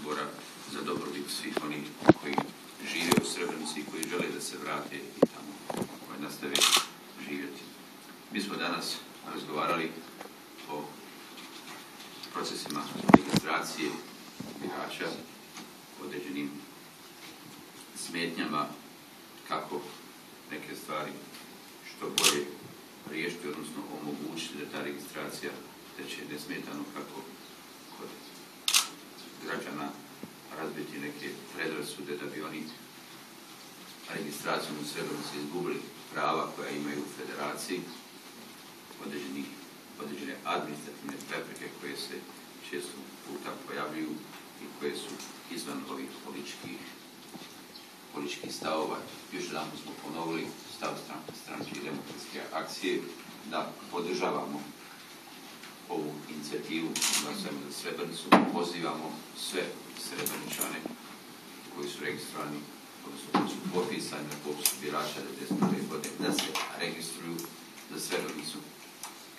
izbora za dobrobit svih onih koji žive u Srebrenici i koji žele da se vrate i tamo koji nastave živjeti. Mi smo danas razgovarali o procesima registracije birača, određenim smetnjama kako neke stvari što bolje riješiti, odnosno omogućiti da ta registracija teče nesmetano kako kod građana neke predrasude da bi oni registracijom u Srebrenici izgubili prava koja imaju u federaciji, određene administrativne prepreke koje se često puta pojavljuju i koje su izvan ovih političkih političkih stavova. Još jedan smo ponovili stav stranke demokratske akcije da podržavamo ovu inicijativu Glasujemo za Srebrnicu. Pozivamo sve Srebrničane registrovani, odnosno koji su popisani na popisu birača 1991. godine da se registruju za Srebrnicu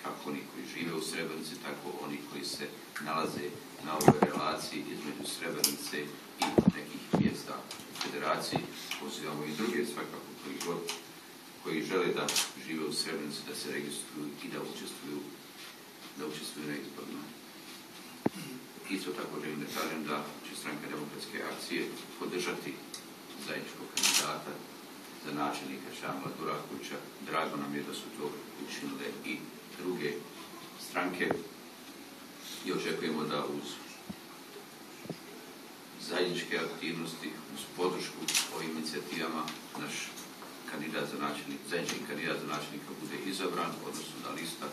kako oni koji žive u Srebrnici, tako oni koji se nalaze na ovoj relaciji između Srebrnice i nekih mjesta u federaciji. Pozivamo i druge svakako koji god koji žele da žive u Srebrnici, da se registruju i da učestvuju da učestvuju na izborima. Isto tako želim da kažem da će stranka demokratske akcije podržati zajedničkog kandidata za načelnika Šamla Durakovića. Drago nam je da su to učinile i druge stranke i očekujemo da uz zajedničke aktivnosti, uz podršku ovim inicijativama naš kandidat za načelnik, zajednički kandidat za načelnika bude izabran, odnosno da lista